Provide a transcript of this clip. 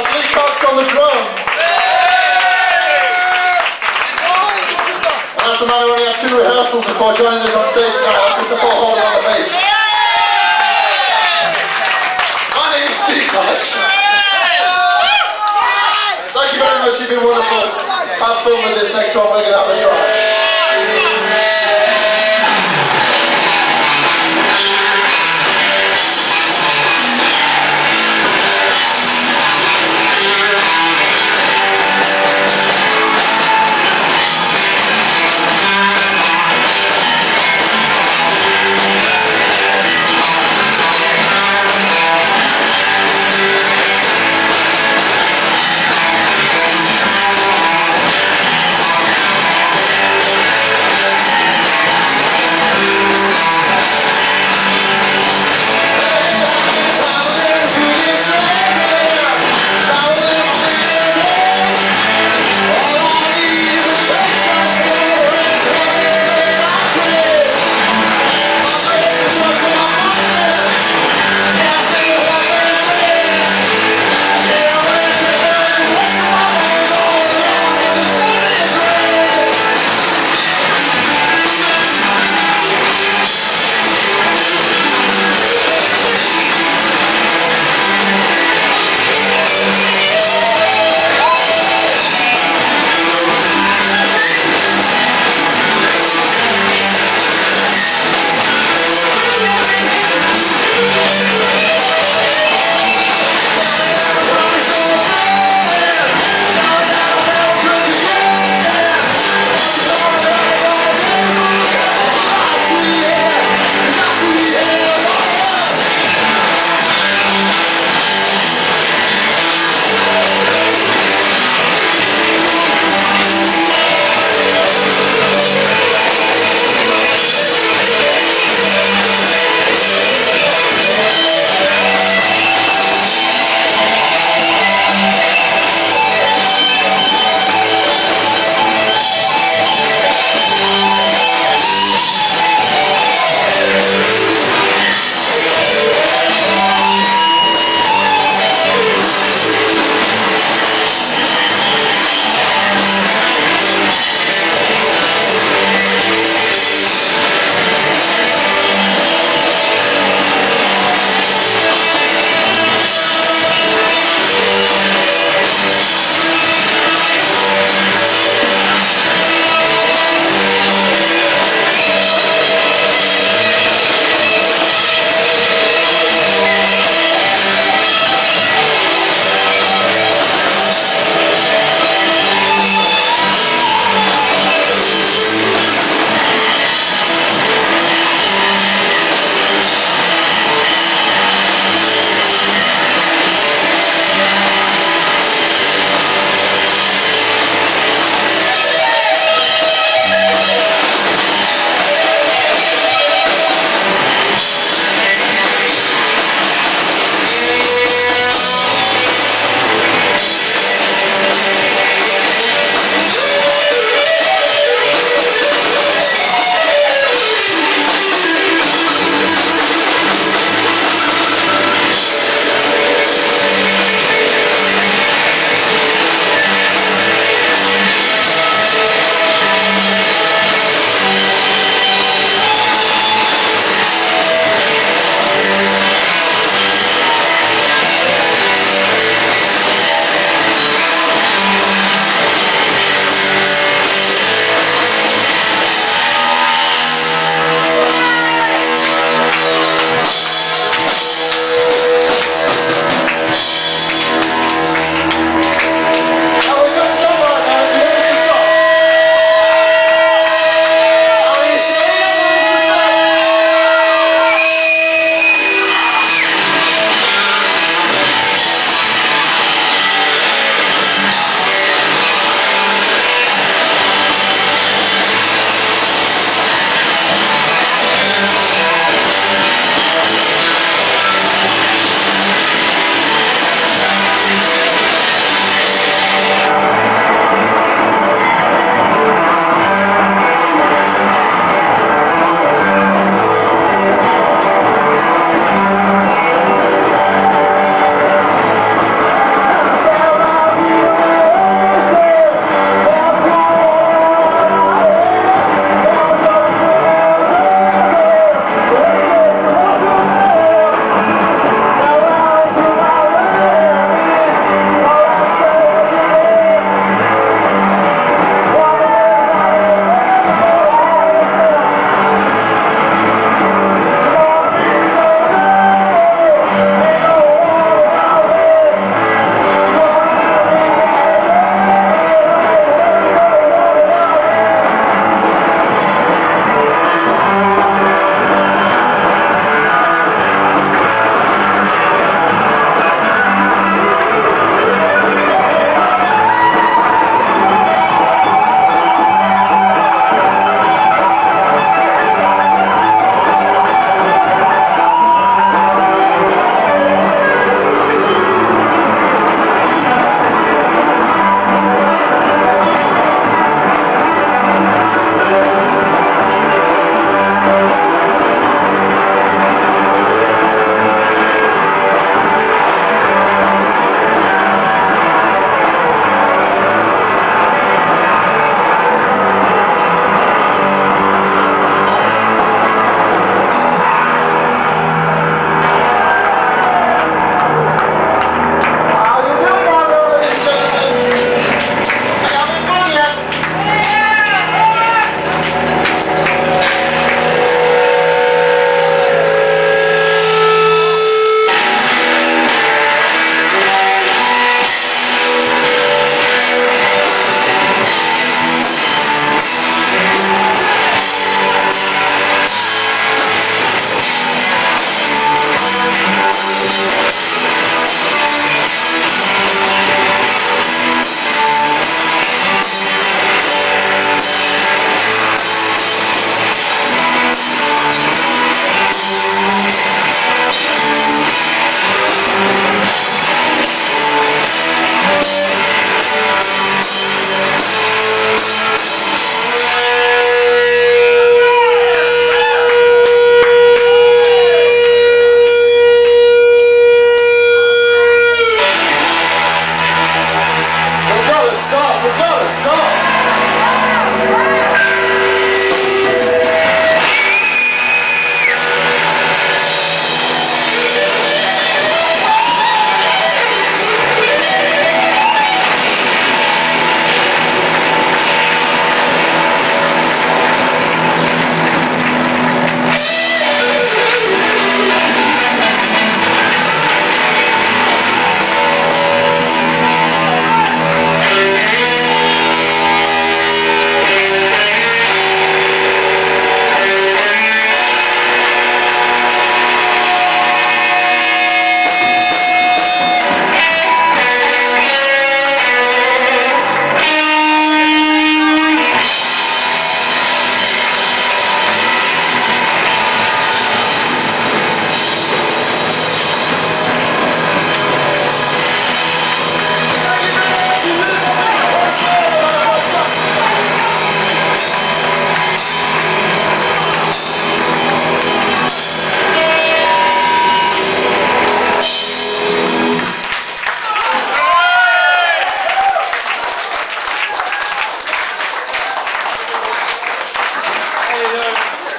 That's Cox on the drums. And that's the man who only had two rehearsals before joining us on stage tonight. That's Mr. Paul Holden on the bass. My name is Steve Cox. Thank you very much. You've been wonderful. Have fun with this next song. We're going to have a try.